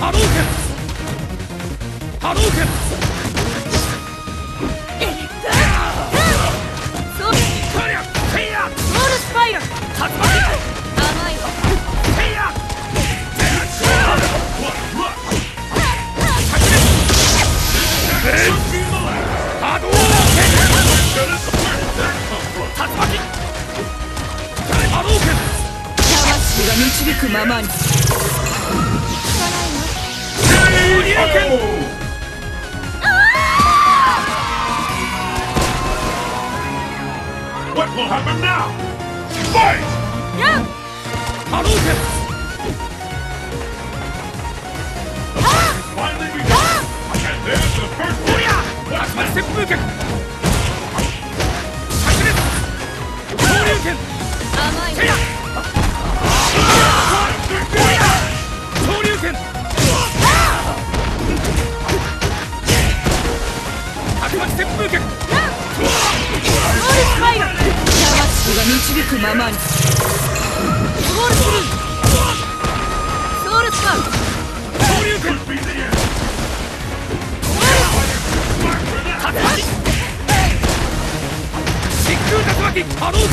Hadouken! Hadouken! What will happen now? Fight! Ah! Ah! Oh, yeah! How do ah! が導くままに。ゴールする。ウンゴール真空竜巻可能性。